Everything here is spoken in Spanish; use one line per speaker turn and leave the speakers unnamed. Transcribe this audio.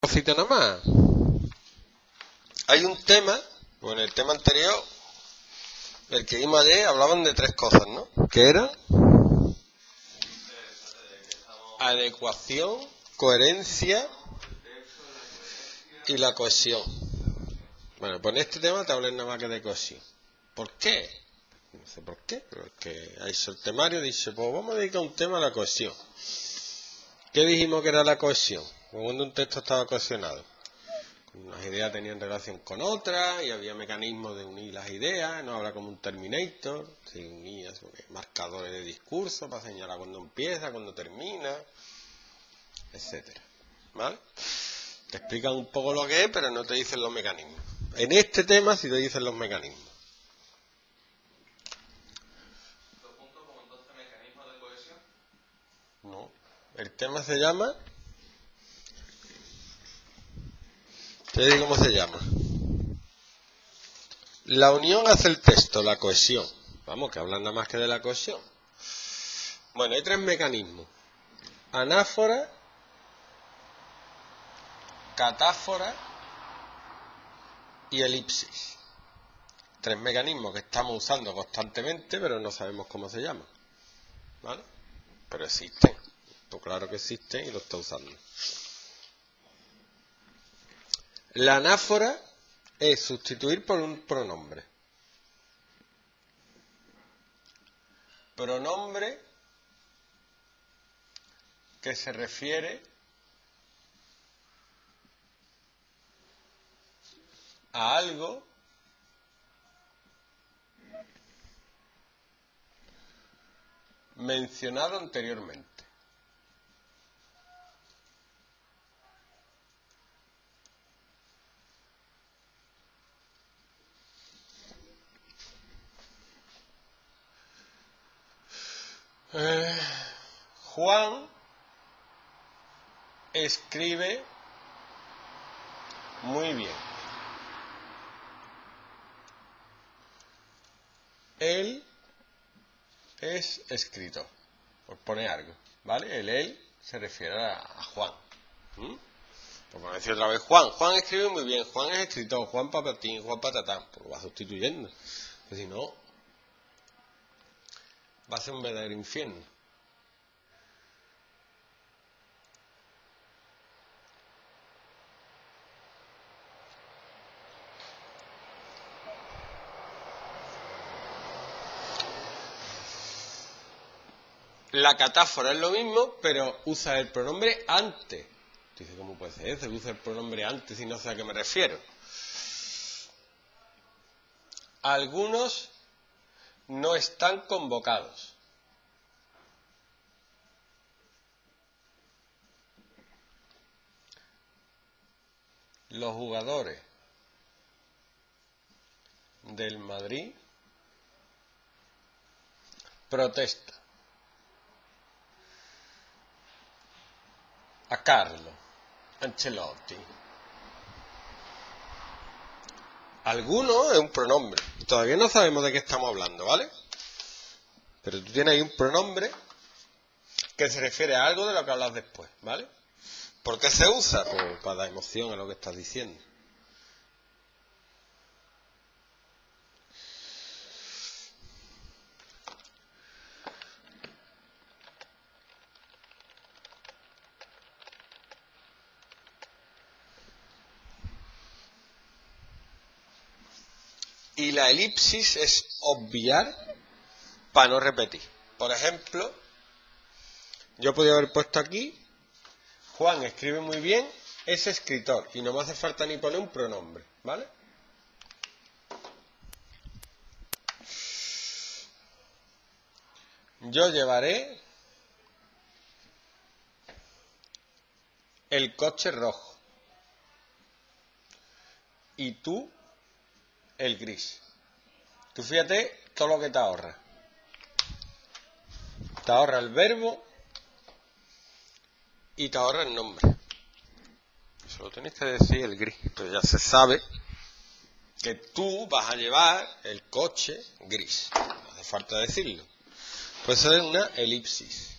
cosita nada más. Hay un tema, bueno, el tema anterior, el que vimos ayer, hablaban de tres cosas, ¿no? Que eran adecuación, coherencia y la cohesión. Bueno, pues en este tema te hablan nada más que de cohesión. ¿Por qué? No sé por qué, pero es que ahí el temario dice, pues vamos a dedicar un tema a la cohesión. ¿Qué dijimos que era la cohesión? Cuando un texto estaba cohesionado. Unas ideas tenían relación con otras y había mecanismos de unir las ideas, no habla como un terminator, se unía marcadores de discurso para señalar cuando empieza, cuando termina, etcétera. ¿Vale? Te explican un poco lo que es, pero no te dicen los mecanismos. En este tema sí te dicen los mecanismos. No. El tema se llama Digo cómo se llama. La unión hace el texto, la cohesión. Vamos, que hablan nada más que de la cohesión. Bueno, hay tres mecanismos. Anáfora, catáfora y elipsis. Tres mecanismos que estamos usando constantemente, pero no sabemos cómo se llaman. ¿Vale? Pero existen. Pues claro que existen y lo está usando. La anáfora es sustituir por un pronombre. Pronombre que se refiere a algo mencionado anteriormente. Eh, Juan escribe muy bien. Él es escritor, por poner algo, ¿vale? El él se refiere a, Juan. Por decir otra vez Juan. Juan escribe muy bien. Juan es escritor. Juan papatín, Juan patatán. Pues lo va sustituyendo. si no, va a ser un verdadero infierno. La catáfora es lo mismo, pero usa el pronombre antes. Dice, ¿cómo puede ser eso? Usa el pronombre antes y no sé a qué me refiero. Algunos no están convocados. Los jugadores del Madrid protestan a Carlo Ancelotti. Alguno es un pronombre. Todavía no sabemos de qué estamos hablando, ¿vale? Pero tú tienes ahí un pronombre que se refiere a algo de lo que hablas después, ¿vale? ¿Por qué se usa? Pues para dar emoción a lo que estás diciendo. Y la elipsis es obviar para no repetir. Por ejemplo, yo podría haber puesto aquí, Juan escribe muy bien, es escritor y no me hace falta ni poner un pronombre, ¿vale? Yo llevaré el coche rojo y tú el gris. Tú fíjate todo lo que te ahorra. Te ahorra el verbo y te ahorra el nombre. Solo tienes que decir el gris, pero ya se sabe que tú vas a llevar el coche gris. No hace falta decirlo. Puede ser una elipsis.